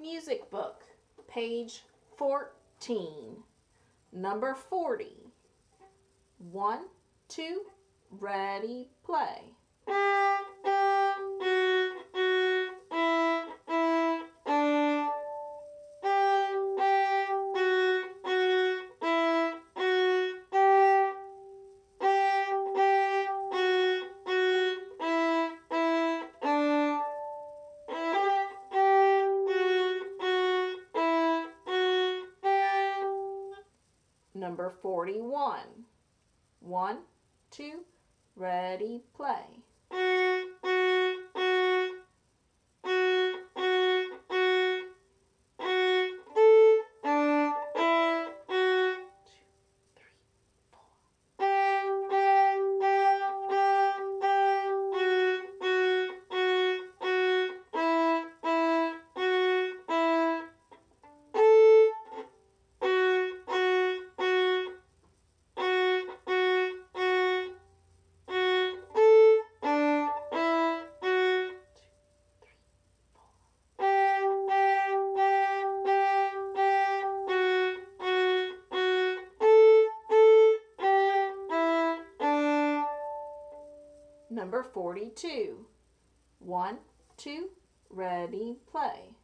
Music book, page 14, number 40. One, two, ready, play. Number 41. One, two, ready, play. Number 42. One, two, ready, play.